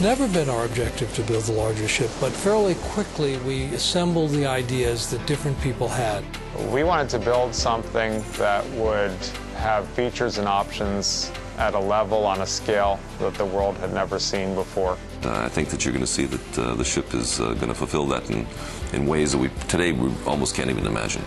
never been our objective to build the largest ship, but fairly quickly we assembled the ideas that different people had. We wanted to build something that would have features and options at a level on a scale that the world had never seen before. Uh, I think that you're going to see that uh, the ship is uh, going to fulfill that in, in ways that we today we almost can't even imagine.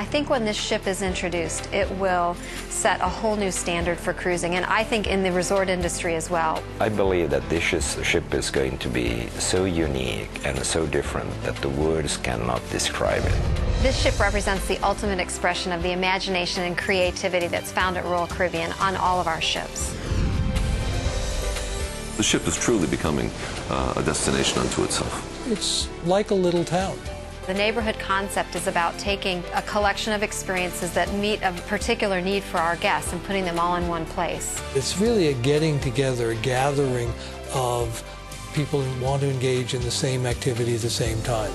I think when this ship is introduced, it will set a whole new standard for cruising, and I think in the resort industry as well. I believe that this ship is going to be so unique and so different that the words cannot describe it. This ship represents the ultimate expression of the imagination and creativity that's found at Royal Caribbean on all of our ships. The ship is truly becoming uh, a destination unto itself. It's like a little town. The neighborhood concept is about taking a collection of experiences that meet a particular need for our guests and putting them all in one place. It's really a getting together, a gathering of people who want to engage in the same activity at the same time.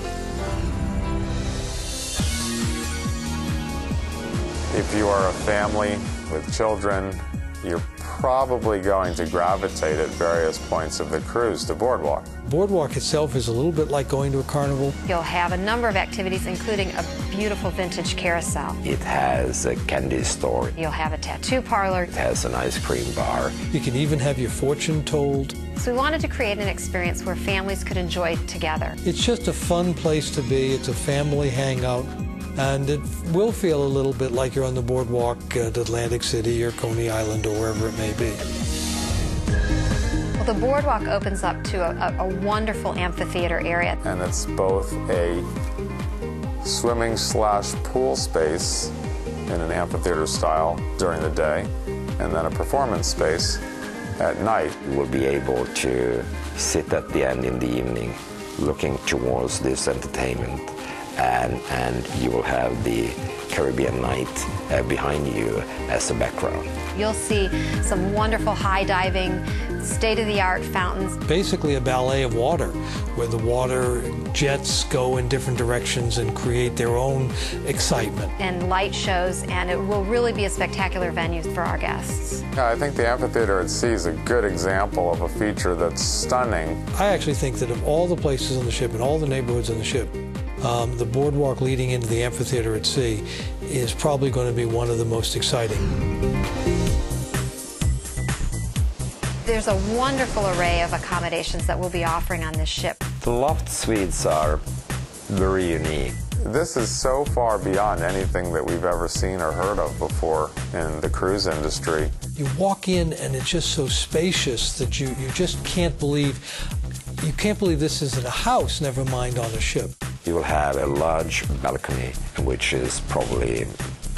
If you are a family with children, you're probably going to gravitate at various points of the cruise to Boardwalk. Boardwalk itself is a little bit like going to a carnival. You'll have a number of activities, including a beautiful vintage carousel. It has a candy store. You'll have a tattoo parlor. It has an ice cream bar. You can even have your fortune told. So we wanted to create an experience where families could enjoy together. It's just a fun place to be. It's a family hangout and it will feel a little bit like you're on the boardwalk at Atlantic City or Coney Island or wherever it may be. Well, the boardwalk opens up to a, a, wonderful amphitheater area. And it's both a swimming slash pool space in an amphitheater style during the day, and then a performance space at night. You will be able to sit at the end in the evening looking towards this entertainment and, and you will have the Caribbean night uh, behind you as a background. You'll see some wonderful high diving, state of the art fountains. Basically, a ballet of water where the water jets go in different directions and create their own excitement. And light shows, and it will really be a spectacular venue for our guests. Yeah, I think the amphitheater at sea is a good example of a feature that's stunning. I actually think that of all the places on the ship and all the neighborhoods on the ship, um, the boardwalk leading into the amphitheater at sea is probably going to be one of the most exciting. There's a wonderful array of accommodations that we'll be offering on this ship. The loft suites are very unique. This is so far beyond anything that we've ever seen or heard of before in the cruise industry. You walk in and it's just so spacious that you, you just can't believe you can't believe this is in a house, never mind on a ship. You will have a large balcony, which is probably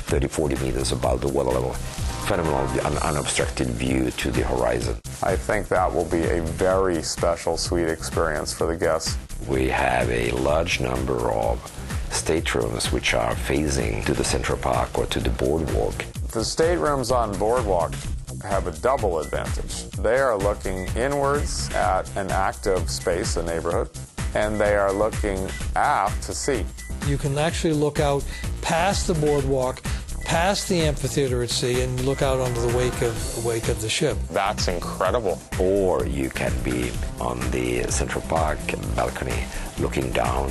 30, 40 meters above the water level. Phenomenal, un unobstructed view to the horizon. I think that will be a very special suite experience for the guests. We have a large number of staterooms which are facing to the Central Park or to the boardwalk. The staterooms on boardwalk have a double advantage. They are looking inwards at an active space, a neighborhood, and they are looking aft to sea. You can actually look out past the boardwalk, past the amphitheater at sea, and look out onto the wake of the wake of the ship. That's incredible. Or you can be on the Central Park balcony, looking down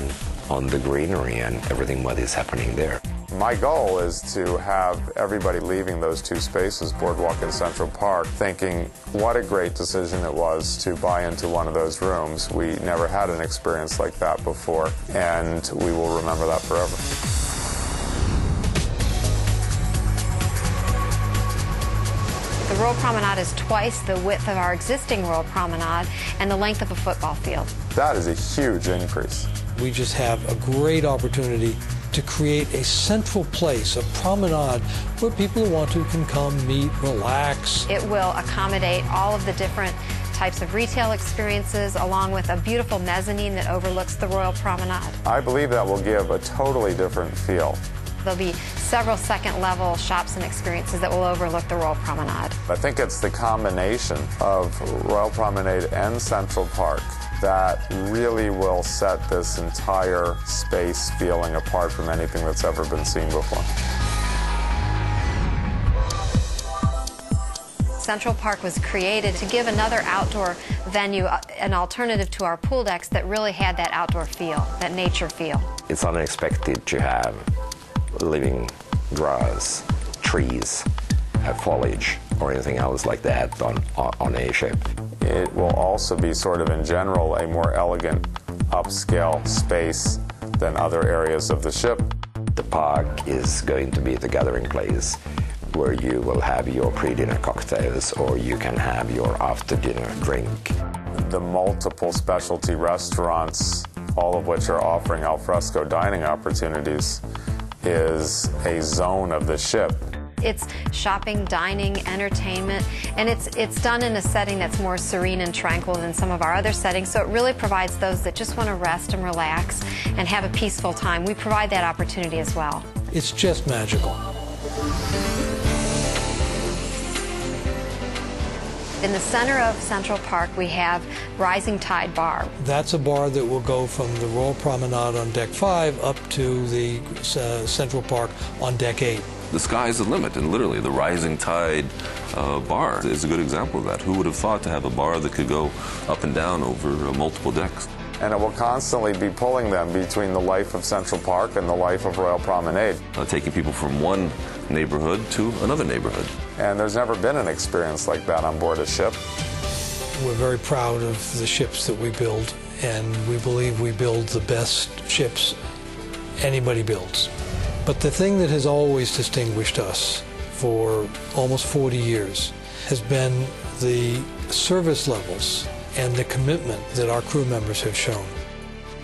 on the greenery and everything what is happening there. My goal is to have everybody leaving those two spaces, Boardwalk and Central Park, thinking what a great decision it was to buy into one of those rooms. We never had an experience like that before, and we will remember that forever. The Royal Promenade is twice the width of our existing Royal Promenade and the length of a football field. That is a huge increase. We just have a great opportunity to create a central place, a promenade where people who want to can come, meet, relax. It will accommodate all of the different types of retail experiences along with a beautiful mezzanine that overlooks the Royal Promenade. I believe that will give a totally different feel. There'll be several second level shops and experiences that will overlook the Royal Promenade. I think it's the combination of Royal Promenade and Central Park that really will set this entire space feeling apart from anything that's ever been seen before. Central Park was created to give another outdoor venue, uh, an alternative to our pool decks that really had that outdoor feel, that nature feel. It's unexpected to have living grass, trees, foliage, or anything else like that on, on a ship. It will also be sort of in general a more elegant upscale space than other areas of the ship. The park is going to be the gathering place where you will have your pre-dinner cocktails or you can have your after-dinner drink. The multiple specialty restaurants, all of which are offering alfresco dining opportunities, is a zone of the ship. It's shopping, dining, entertainment, and it's it's done in a setting that's more serene and tranquil than some of our other settings. So it really provides those that just want to rest and relax and have a peaceful time. We provide that opportunity as well. It's just magical. In the center of Central Park, we have Rising Tide Bar. That's a bar that will go from the Royal Promenade on deck 5 up to the uh, Central Park on deck 8. The sky's the limit, and literally the Rising Tide uh, bar is a good example of that. Who would have thought to have a bar that could go up and down over uh, multiple decks? And it will constantly be pulling them between the life of Central Park and the life of Royal Promenade. Uh, taking people from one neighborhood to another neighborhood. And there's never been an experience like that on board a ship. We're very proud of the ships that we build, and we believe we build the best ships anybody builds. But the thing that has always distinguished us for almost 40 years has been the service levels and the commitment that our crew members have shown.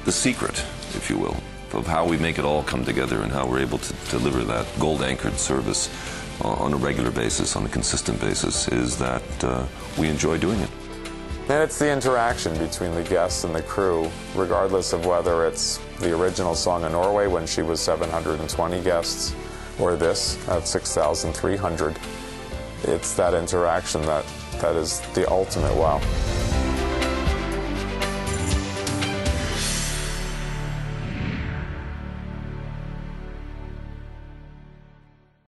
The secret, if you will, of how we make it all come together and how we're able to deliver that gold anchored service on a regular basis, on a consistent basis, is that uh, we enjoy doing it. And it's the interaction between the guests and the crew, regardless of whether it's the original Song of Norway when she was 720 guests or this at 6,300. It's that interaction that, that is the ultimate wow.